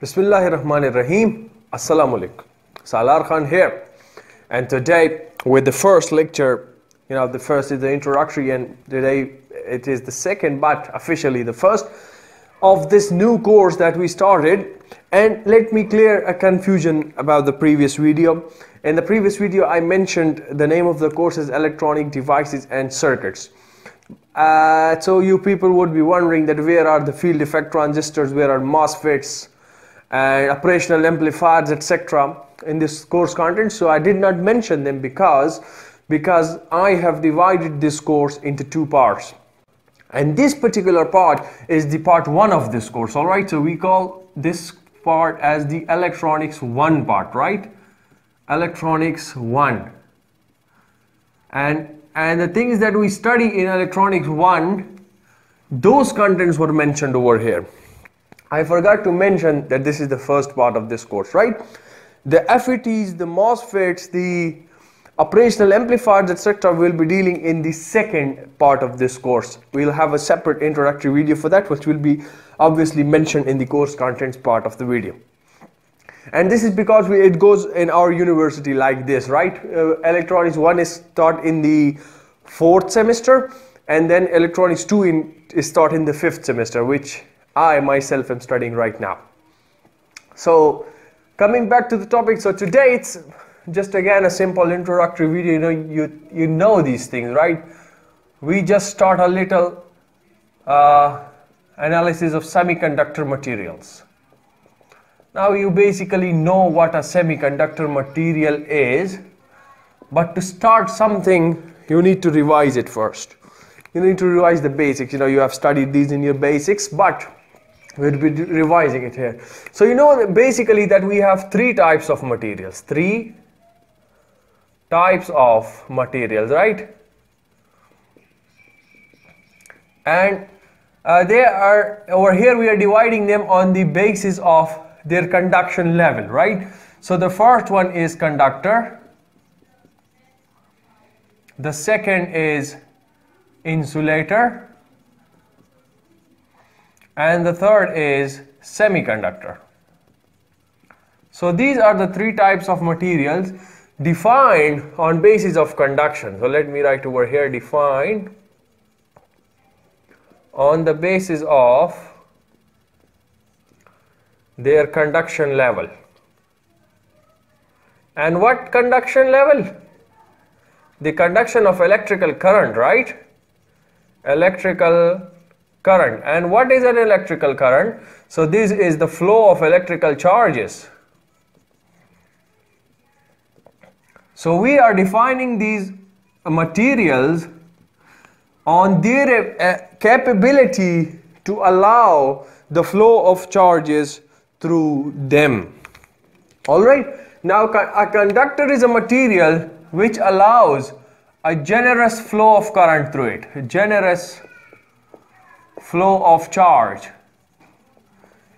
Bismillahir Rahmanir Rahim. Assalamu alaikum. Salaar Khan here. And today, with the first lecture, you know, the first is the introductory, and today it is the second, but officially the first of this new course that we started. And let me clear a confusion about the previous video. In the previous video, I mentioned the name of the course is Electronic Devices and Circuits. Uh, so you people would be wondering that where are the field effect transistors, where are MOSFETs, and operational amplifiers etc in this course content. So i did not mention them because because i have divided this course into two parts. And this particular part is the part one of this course all right? So we call this part as the electronics one part right? Electronics one. And and the things that we study in electronics one those contents were mentioned over here I forgot to mention that this is the first part of this course, right? The FETs, the MOSFETs, the operational amplifiers, etc. will be dealing in the second part of this course. We'll have a separate introductory video for that, which will be obviously mentioned in the course contents part of the video. And this is because we, it goes in our university like this, right? Uh, electronics 1 is taught in the fourth semester, and then electronics 2 in, is taught in the fifth semester, which I myself am studying right now. So coming back to the topic, so today it's just again a simple introductory video. You know, you, you know these things, right? We just start a little uh, analysis of semiconductor materials. Now you basically know what a semiconductor material is, but to start something, you need to revise it first. You need to revise the basics. You know, you have studied these in your basics, but we'll be revising it here. So you know basically that we have three types of materials. Three types of materials right? And uh, they are over here we are dividing them on the basis of their conduction level right? So the first one is conductor. The second is insulator and the third is semiconductor. So these are the three types of materials defined on basis of conduction. So let me write over here defined on the basis of their conduction level. And what conduction level? The conduction of electrical current, right? Electrical current. And what is an electrical current? So this is the flow of electrical charges. So we are defining these materials on their uh, capability to allow the flow of charges through them. All right? Now a conductor is a material which allows a generous flow of current through it. Generous flow of charge.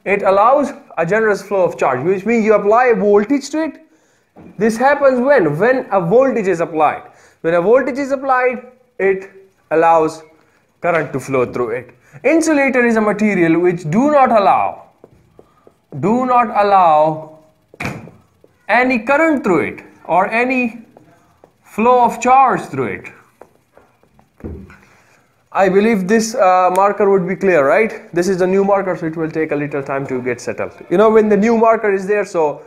It allows a generous flow of charge, which means you apply a voltage to it. This happens when? When a voltage is applied. When a voltage is applied, it allows current to flow through it. Insulator is a material which do not allow, do not allow any current through it or any flow of charge through it. I believe this uh, marker would be clear, right? This is the new marker, so it will take a little time to get settled. You know, when the new marker is there, so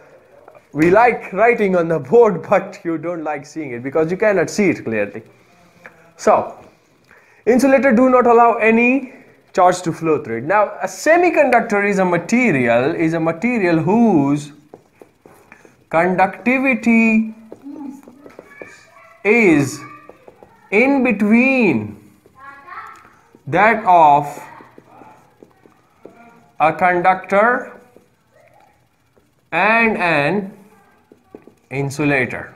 we like writing on the board, but you don't like seeing it because you cannot see it clearly. So, insulator do not allow any charge to flow through it. Now, a semiconductor is a material, is a material whose conductivity is in between that of a conductor and an insulator.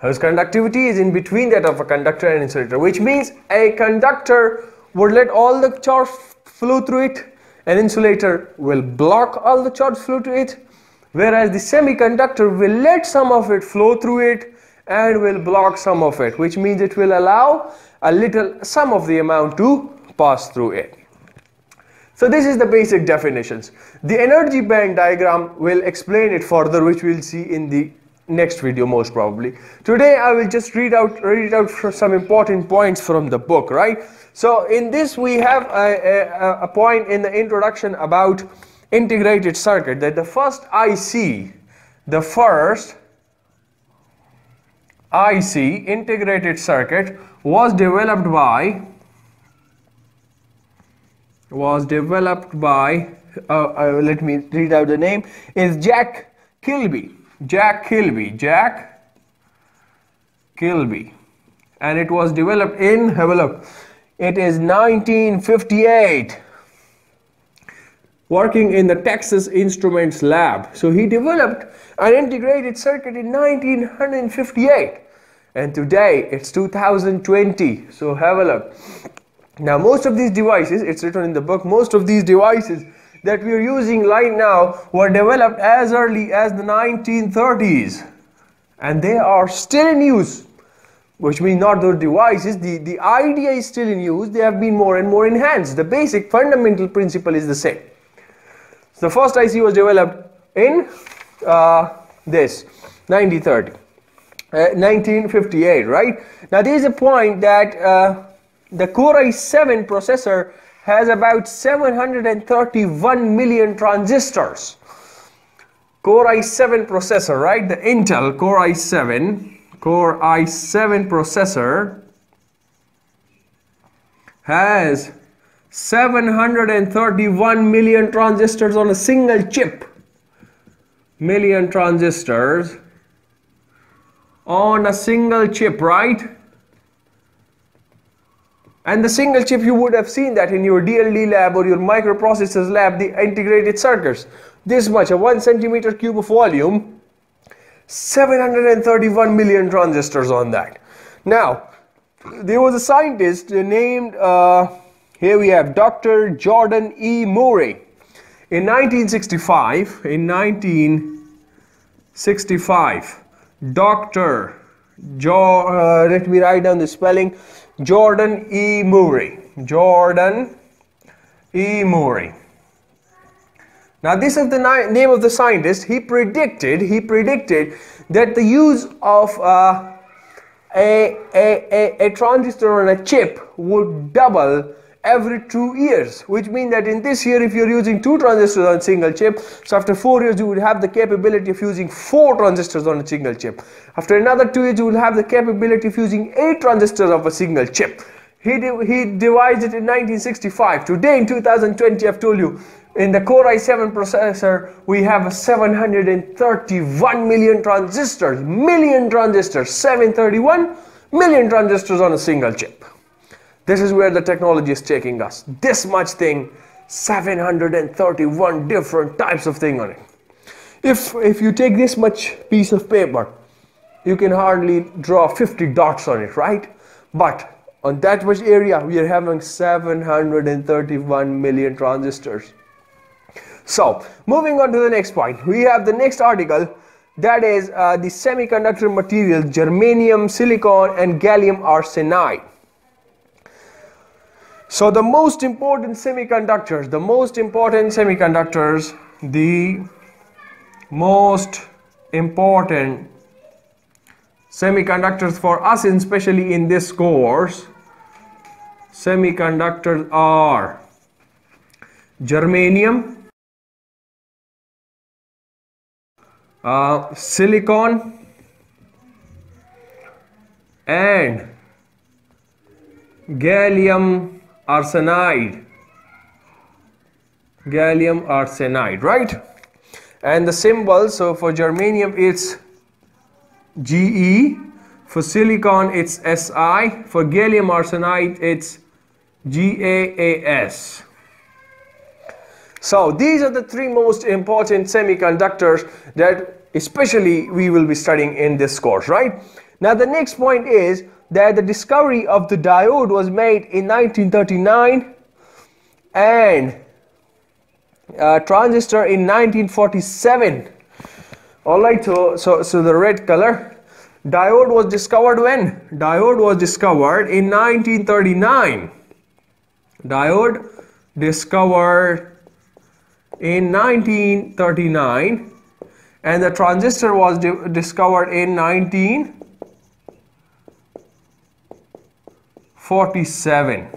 Whose conductivity is in between that of a conductor and insulator which means a conductor would let all the charge flow through it an insulator will block all the charge flow to it whereas the semiconductor will let some of it flow through it and will block some of it which means it will allow a little some of the amount to pass through it So this is the basic definitions. The energy band diagram will explain it further which we'll see in the next video most probably. Today I will just read out read out some important points from the book, right? So in this we have a, a, a point in the introduction about integrated circuit that the first IC, the first IC integrated circuit was developed by was developed by uh, uh, let me read out the name is Jack Kilby. Jack Kilby Jack Kilby. And it was developed in have a look it is 1958 working in the Texas Instruments lab. So he developed an integrated circuit in 1958 and today it's 2020 so have a look. Now most of these devices it's written in the book most of these devices that we are using right now were developed as early as the 1930s and they are still in use which means not those devices the, the idea is still in use. They have been more and more enhanced. The basic fundamental principle is the same. So the first IC was developed in uh, this 1930 uh, 1958 right? Now there is a point that uh, the core i7 processor has about 731 million transistors. Core i7 processor right? The intel core i7 core i7 processor has 731 million transistors on a single chip. Million transistors on a single chip, right? And the single chip, you would have seen that in your DLD lab or your microprocessors lab, the integrated circuits. This much, a one centimeter cube of volume, 731 million transistors on that. Now, there was a scientist named, uh, here we have Dr. Jordan E. Murray. In 1965, in 1965, Dr. Jo uh, let me write down the spelling. Jordan E. Murray. Jordan E. Murray. Now this is the name of the scientist. He predicted, he predicted that the use of uh, a, a, a, a transistor on a chip would double every two years which means that in this year if you're using two transistors on a single chip so after four years you would have the capability of using four transistors on a single chip. After another two years you will have the capability of using eight transistors of a single chip. He, he devised it in 1965 today in 2020 I've told you in the Core i7 processor, we have 731 million transistors, million transistors, 731 million transistors on a single chip. This is where the technology is taking us. This much thing, 731 different types of thing on it. If, if you take this much piece of paper, you can hardly draw 50 dots on it, right? But on that much area, we are having 731 million transistors. So, moving on to the next point, we have the next article that is uh, the semiconductor materials germanium, silicon, and gallium arsenide. So the most important semiconductors, the most important semiconductors, the most important semiconductors for us, especially in this course, semiconductors are germanium, uh, silicon, and gallium arsenide gallium arsenide right? And the symbol so for germanium it's GE for silicon it's SI for gallium arsenide it's GAAS so these are the three most important semiconductors that especially we will be studying in this course right? Now the next point is that the discovery of the diode was made in 1939 and uh, transistor in 1947 all right so, so so the red color. Diode was discovered when? Diode was discovered in 1939 diode discovered in 1939 and the transistor was discovered in 1947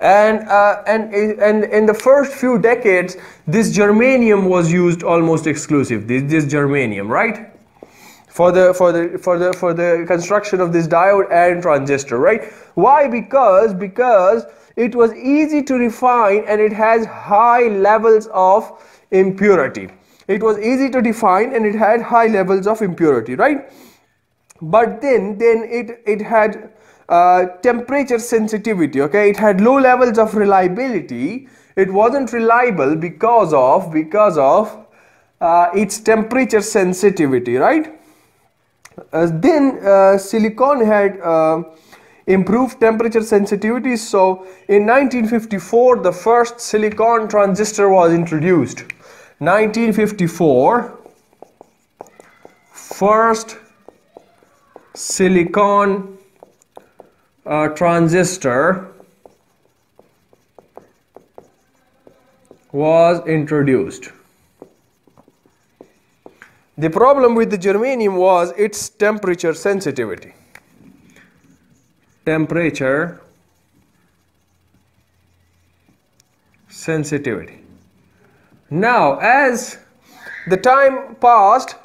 and uh, and and in the first few decades this germanium was used almost exclusive this, this germanium right? For the for the for the for the construction of this diode and transistor right? Why? Because because it was easy to refine and it has high levels of impurity. It was easy to define and it had high levels of impurity right? But then then it it had uh, temperature sensitivity okay? It had low levels of reliability. It wasn't reliable because of because of uh, its temperature sensitivity right? Uh, then uh, silicon had uh, improved temperature sensitivity. So in 1954 the first silicon transistor was introduced. 1954 first silicon uh, transistor was introduced. The problem with the germanium was its temperature sensitivity. Temperature sensitivity. Now, as the time passed,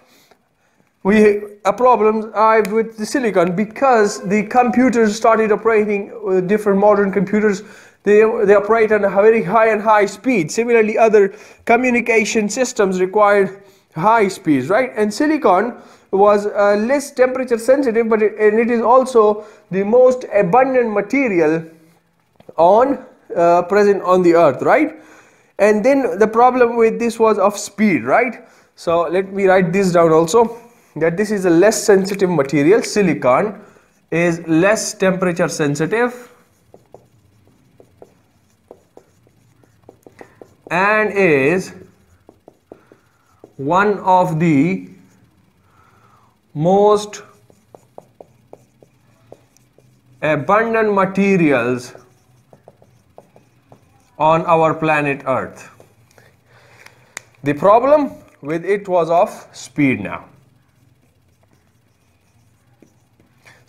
we a problem with the silicon because the computers started operating different modern computers they, they operate at a very high and high speed. Similarly other communication systems required high speeds right? And silicon was uh, less temperature sensitive but it, and it is also the most abundant material on uh, present on the earth right? And then the problem with this was of speed right? So let me write this down also that this is a less sensitive material silicon is less temperature sensitive and is one of the most abundant materials on our planet earth. The problem with it was of speed now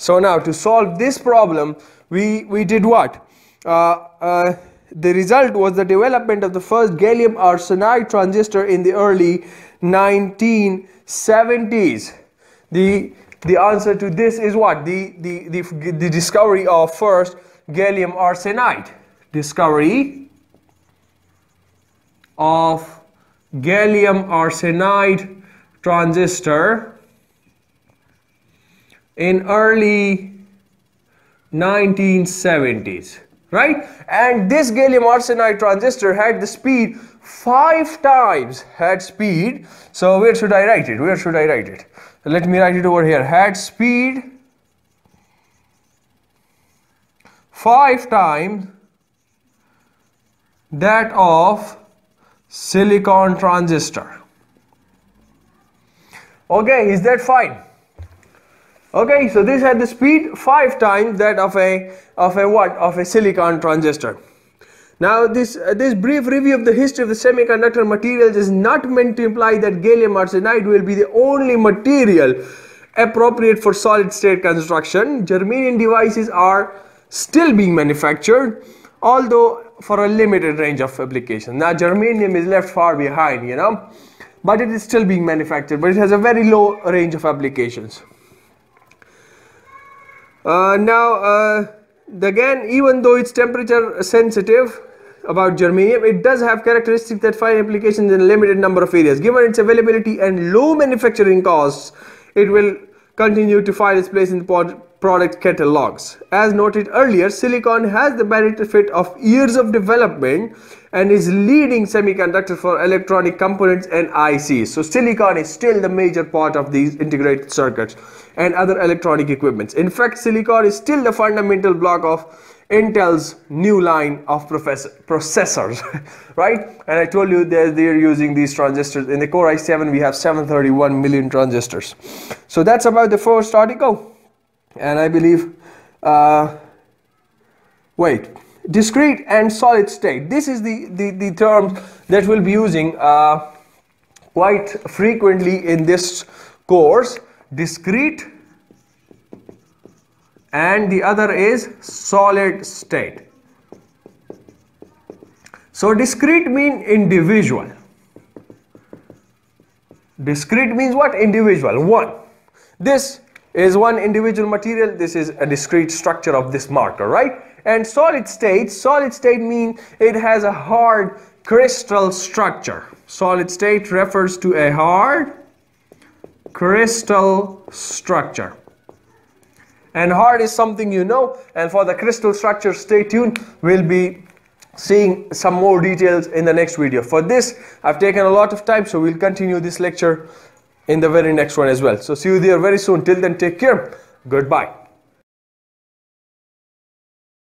So now to solve this problem, we, we did what? Uh, uh, the result was the development of the first gallium arsenide transistor in the early 1970s. The, the answer to this is what? The, the, the, the discovery of first gallium arsenide. Discovery of gallium arsenide transistor in early 1970s right? And this gallium arsenide transistor had the speed five times had speed. So where should i write it? Where should i write it? Let me write it over here. Had speed five times that of silicon transistor. Okay is that fine okay so this had the speed five times that of a of a what? Of a silicon transistor. Now this uh, this brief review of the history of the semiconductor materials is not meant to imply that gallium arsenide will be the only material appropriate for solid state construction. Germanium devices are still being manufactured although for a limited range of applications now germanium is left far behind you know but it is still being manufactured but it has a very low range of applications uh, now, uh, again, even though it's temperature sensitive about germanium, it does have characteristics that find applications in a limited number of areas. Given its availability and low manufacturing costs, it will continue to find its place in the product catalogs. As noted earlier, silicon has the benefit of years of development and is leading semiconductor for electronic components and ICs. So silicon is still the major part of these integrated circuits and other electronic equipments. In fact, silicon is still the fundamental block of Intel's new line of processors, right? And I told you that they're using these transistors. In the Core i7, we have 731 million transistors. So that's about the first article. And I believe, uh, wait, discrete and solid state. This is the, the, the terms that we'll be using uh, quite frequently in this course. Discrete and the other is solid state. So discrete mean individual. Discrete means what? Individual. One. This is one individual material. This is a discrete structure of this marker, right? And solid state, solid state means it has a hard crystal structure. Solid state refers to a hard crystal structure. And hard is something you know. And for the crystal structure, stay tuned. We'll be seeing some more details in the next video. For this, I've taken a lot of time, so we'll continue this lecture in the very next one as well. So see you there very soon. Till then, take care. Goodbye.